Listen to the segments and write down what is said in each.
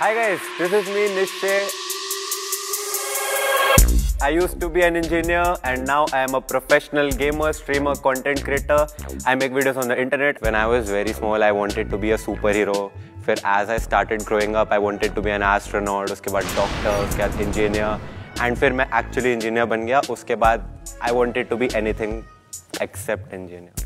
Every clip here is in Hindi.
Hi guys, this is me Nishay. I used to be an engineer and now I am a professional gamer, streamer, content creator. I make videos on the internet. When I was very small, I wanted to be a superhero. फिर as I started growing up, I wanted to be an astronaut. उसके बाद doctor, उसके बाद engineer. And फिर मैं actually engineer बन गया. उसके बाद I wanted to be anything except engineer.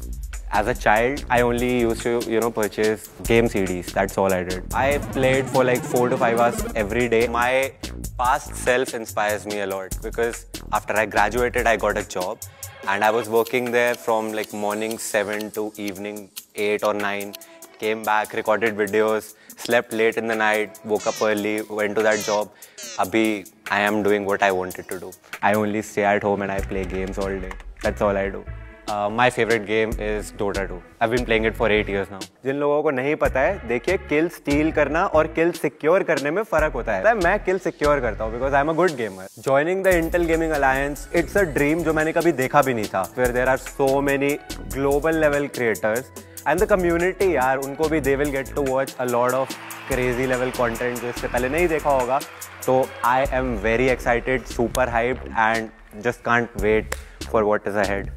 As a child, I only used to, you know, purchase game CDs. That's all I did. I played for like four to five hours every day. My past self inspires me a lot because after I graduated, I got a job and I was working there from like morning 7 to evening 8 or 9. Came back, recorded videos, slept late in the night, woke up early, went to that job. Abhi, I am doing what I wanted to do. I only stay at home and I play games all day. That's all I do. My favourite game is Dota two I been playing it for eight years now जिन लोगों को नहीं पता है, देखिए किल स्टील करना और किल सिक्योर करने में फ़र्क होता है। मैं किल सिक्योर करता हूँ because I am a good gamer joining the Intel gaming alliance it's a dream जो मैंने कभी देखा भी नहीं था। फिर there are so many global level creators and the community यार, उनको भी they will get to watch a lot of crazy level content जो इससे पहले नहीं देखा होगा। तो I am very excited super hyped and just can't wait for what is ahead